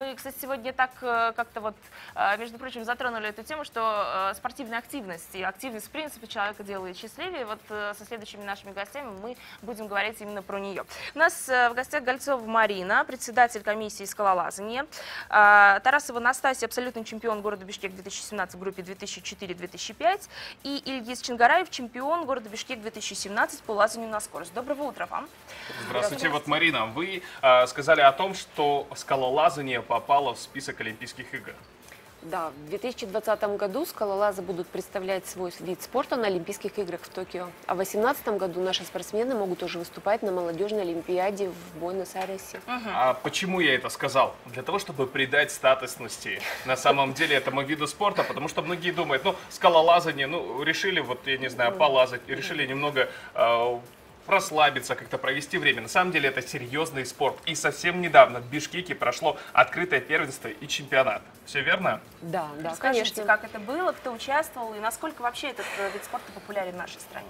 Мы, кстати, сегодня так э, как-то вот, э, между прочим, затронули эту тему, что э, спортивная активность и активность, в принципе, человека делает счастливее. Вот со следующими нашими гостями мы будем говорить именно про нее. У нас в гостях Гольцова Марина, председатель комиссии скалолазания, э, Тарасова Настасья, абсолютный чемпион города Бишкек 2017 в группе 2004-2005 и Ильгиз Чингараев, чемпион города Бишкек 2017 по лазанию на скорость. Доброго утра вам. Здравствуйте. Вот, Марина, вы э, сказали о том, что скалолазание попало в список Олимпийских игр. Да, в 2020 году скалолазы будут представлять свой вид спорта на Олимпийских играх в Токио. А в 2018 году наши спортсмены могут уже выступать на молодежной Олимпиаде в Буэнос-Айресе. А почему я это сказал? Для того, чтобы придать статусности на самом деле этому виду спорта, потому что многие думают, ну, скалолазание, ну, решили, вот, я не знаю, полазать, решили немного э, расслабиться, как-то провести время. На самом деле это серьезный спорт. И совсем недавно в Бишкеке прошло открытое первенство и чемпионат. Все верно? Да, да, Расскажите, конечно. как это было, кто участвовал и насколько вообще этот э, вид спорта популярен в нашей стране?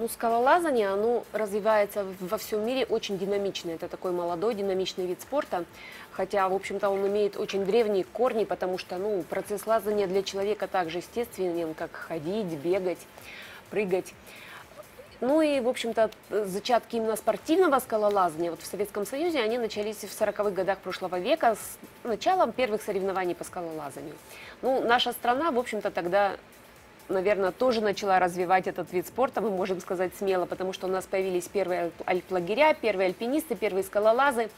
Ну, скалолазание, оно развивается во всем мире очень динамично. Это такой молодой, динамичный вид спорта. Хотя, в общем-то, он имеет очень древние корни, потому что, ну, процесс лазания для человека также естественен, как ходить, бегать, прыгать. Ну и, в общем-то, зачатки именно спортивного скалолазания вот в Советском Союзе, они начались в 40-х годах прошлого века с началом первых соревнований по скалолазанию. Ну, наша страна, в общем-то, тогда наверное, тоже начала развивать этот вид спорта, мы можем сказать смело, потому что у нас появились первые альплагеря, первые альпинисты, первые скалолазы.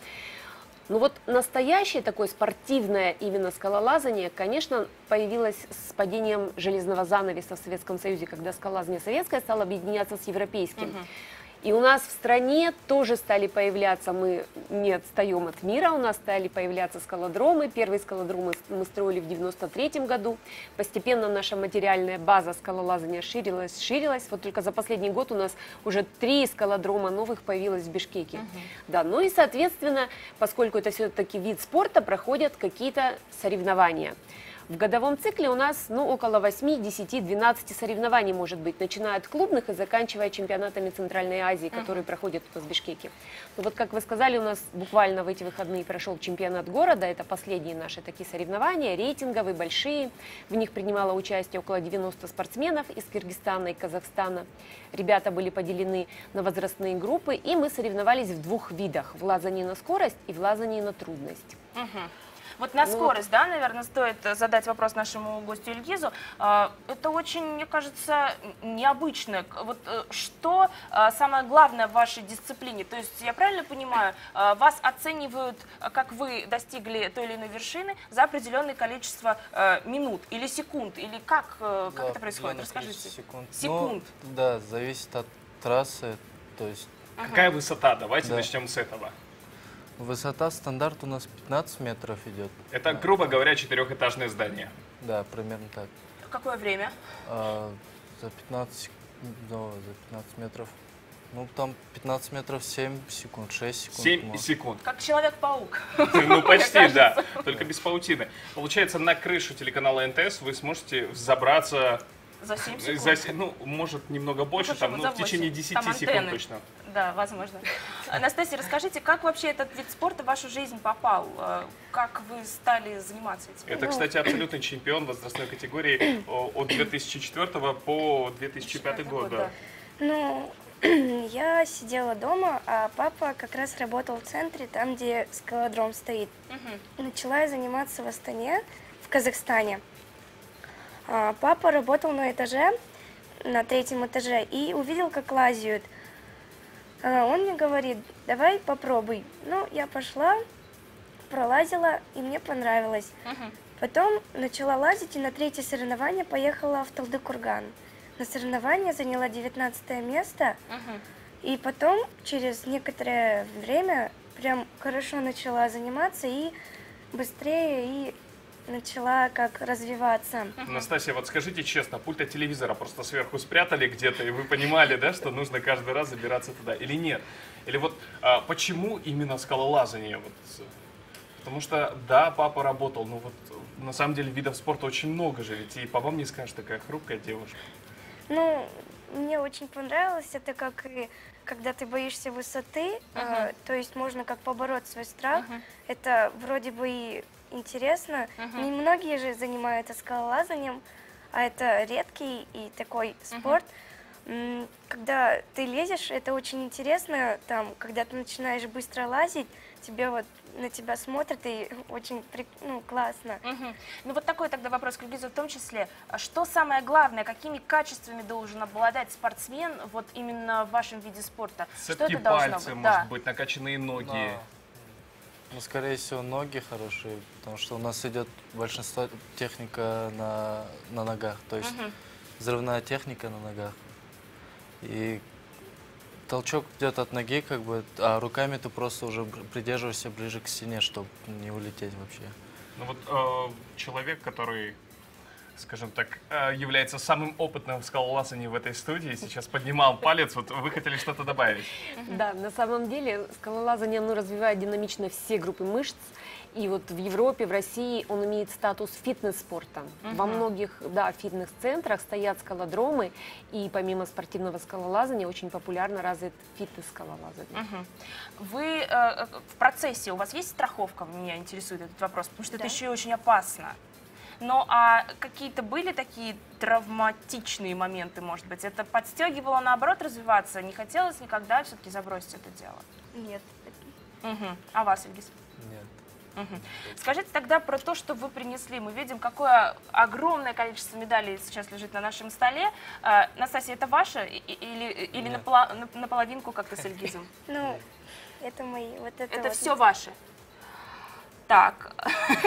Ну вот настоящее такое спортивное именно скалолазание, конечно, появилось с падением железного занавеса в Советском Союзе, когда скалолазание советское стало объединяться с европейским. И у нас в стране тоже стали появляться, мы не отстаем от мира, у нас стали появляться скалодромы. Первые скалодромы мы строили в 93 году. Постепенно наша материальная база скалолазания ширилась, ширилась. Вот только за последний год у нас уже три скалодрома новых появилось в Бишкеке. Да, ну и, соответственно, поскольку это все-таки вид спорта, проходят какие-то соревнования. В годовом цикле у нас ну, около 8, 10, 12 соревнований может быть, начиная от клубных и заканчивая чемпионатами Центральной Азии, которые проходят у нас в Бишкеке. Ну, вот как вы сказали, у нас буквально в эти выходные прошел чемпионат города, это последние наши такие соревнования, рейтинговые, большие. В них принимало участие около 90 спортсменов из Киргизстана и Казахстана. Ребята были поделены на возрастные группы, и мы соревновались в двух видах, в лазании на скорость и в лазании на трудность. Мгм. Вот на Ну, скорость, да, наверное, стоит задать вопрос нашему гостю Ильгизу. А, Это очень, мне кажется, необычно. Вот э, что а, самое главное в вашей дисциплине? То есть, я правильно понимаю, а, вас оценивают, как вы достигли той или иной вершины за определенное количество минут или секунд, или как, э, как Да, это происходит? Расскажите. Секунд. Секунд. Ну, да, зависит от трассы. То есть Какая высота? Давайте Да. начнем с этого. Высота стандарт у нас 15 метров идет. Это, грубо говоря, четырехэтажное здание. Да, примерно так. Какое время? А, за 15, сек- да, за 15 метров. Ну, там 15 метров 7 секунд, 6 секунд. 7 может. секунд. Как Человек-паук. Ну, почти, да. Только без паутины. Получается, на крышу телеканала НТС вы сможете забраться, За 7 секунд. за ну, может, немного больше, хорошо, там, ну, в течение восемь. 10 Там секунд антенны. точно. Да, возможно. Анастасия, расскажите, как вообще этот вид спорта в вашу жизнь попал? Э, Как вы стали заниматься этим? Это, кстати, абсолютный чемпион возрастной категории от 2004 по 2005 год. да. Ну, я сидела дома, а папа как раз работал в центре, там, где скалодром стоит. Начала я заниматься в Астане, в Казахстане. А, Папа работал на этаже, на третьем этаже, и увидел, как лазят. А, Он мне говорит, давай попробуй. Ну, я пошла, пролазила, и мне понравилось. Потом начала лазить, и на третье соревнование поехала в Талдыкурган. На соревнования заняла 19 место, и потом, через некоторое время, прям хорошо начала заниматься и быстрее, и начала как развиваться. Настасья, вот скажите честно, пульт от телевизора просто сверху спрятали где-то, и вы понимали, да, что нужно каждый раз забираться туда, или нет? Или вот а, почему именно скалолазание? Вот, потому что, да, папа работал, но вот на самом деле видов спорта очень много же, ведь и по вам не скажешь, такая хрупкая девушка. Ну, мне очень понравилось, это как и когда ты боишься высоты, э, то есть можно как побороть свой страх. Это вроде бы и интересно. Немногие же занимаются скалолазанием, а это редкий и такой спорт. М, Когда ты лезешь, это очень интересно. Там, когда ты начинаешь быстро лазить, тебе вот на тебя смотрят и очень ну, классно. Мгм. Ну вот такой тогда вопрос к Ильгизу в том числе. А Что самое главное, какими качествами должен обладать спортсмен вот именно в вашем виде спорта? что Цепкие это должно пальцы, быть? может Да. быть, накачанные ноги. Да. Ну, скорее всего, ноги хорошие, потому что у нас идет большинство техника на, на ногах, то есть Мгм. взрывная техника на ногах. И толчок идет от ноги, как бы, а руками ты просто уже придерживаешься ближе к стене, чтобы не улететь вообще. Ну вот э, человек, который, скажем так, э, является самым опытным в скалолазании в этой студии, сейчас поднимал палец. Вот вы хотели что-то добавить? Да, на самом деле скалолазание оно развивает динамично все группы мышц. И вот в Европе, в России он имеет статус фитнес-спорта. Во многих да, фитнес-центрах стоят скалодромы, и помимо спортивного скалолазания очень популярно развит фитнес-скалолазание. Мгм. Вы э, э, в процессе, у вас есть страховка? Меня интересует этот вопрос, потому что это Да. еще и очень опасно. Ну, а какие-то были такие травматичные моменты, может быть? Это подстегивало, наоборот, развиваться? Не хотелось никогда все-таки забросить это дело? Нет. Мгм. А вас, Ильгиз? Нет. Мгм. Скажите тогда про то, что вы принесли. Мы видим, какое огромное количество медалей сейчас лежит на нашем столе. А, Настасья, это ваше или, или на, наполовинку как-то с Ильгизом? Ну, это мои, вот это Это вот. все ваше. Так,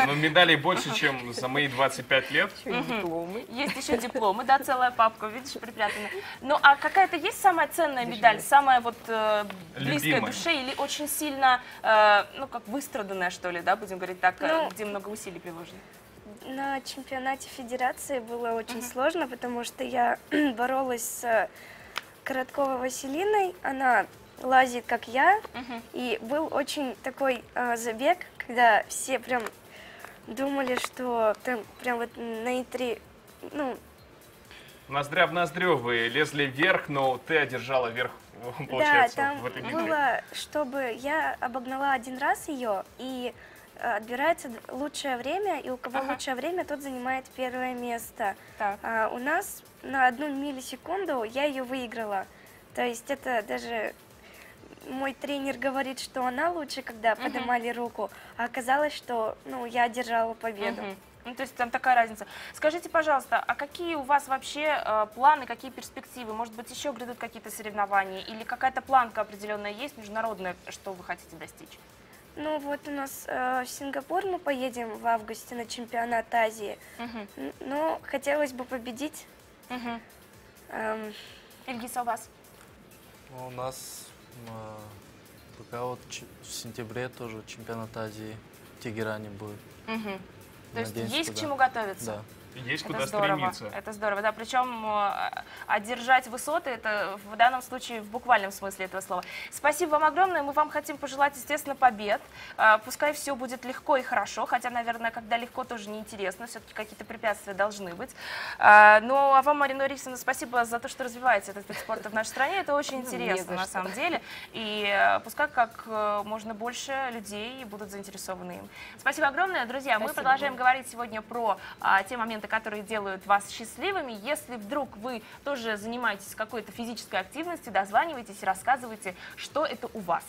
Но медалей больше, чем за мои 25 лет. Дипломы. есть еще дипломы, да, целая папка, видишь, припрятана. Ну, а какая-то есть самая ценная медаль, самая вот э, близкая Любимая. душе или очень сильно, э, ну, как выстраданная, что ли, да, будем говорить так, э, Ну, где много усилий приложено? На чемпионате федерации было очень сложно, потому что я боролась с Коротковой Василиной. Она лазит, как я. И был очень такой э, забег, когда все прям думали, что там прям вот на интри... Ну, Ноздря в ноздрю вы лезли вверх, но ты одержала верх, получается, да, там в этой было, чтобы я обогнала один раз ее, и э, отбирается лучшее время, и у кого Ага. лучшее время, тот занимает первое место. Так. А у нас на одну миллисекунду я ее выиграла. То есть это даже мой тренер говорит, что она лучше, когда поднимали руку, а оказалось, что ну, я одержала победу. Мгм. Ну, то есть там такая разница. Скажите, пожалуйста, а какие у вас вообще э, планы, какие перспективы? Может быть, еще грядут какие-то соревнования? Или какая-то планка определенная есть, международная, что вы хотите достичь? Ну вот у нас э, в Сингапур мы поедем в августе на чемпионат Азии. Мгм. Н- Но хотелось бы победить. Мгм. Эм, Ильгиз, а у вас? Ну, у нас пока вот в сентябре тоже чемпионат Азии в Тегеране будет. Мгм. То есть есть к туда. чему готовиться? Да. Есть Это куда здорово. стремиться. Это здорово, да. Причем э, одержать высоты, это в данном случае в буквальном смысле этого слова. Спасибо вам огромное. Мы вам хотим пожелать, естественно, побед. Э, Пускай все будет легко и хорошо, хотя, наверное, когда легко, тоже неинтересно. Все-таки какие-то препятствия должны быть. Э, Ну, а вам, Марина Риксовна, спасибо за то, что развиваете этот вид спорта в нашей стране. Это очень Не интересно, на самом деле. И пускай как можно больше людей будут заинтересованы им. Спасибо огромное, друзья. Мы продолжаем говорить сегодня про а, те моменты, которые делают вас счастливыми. Если вдруг вы тоже занимаетесь какой-то физической активностью, дозванивайтесь и рассказывайте, что это у вас.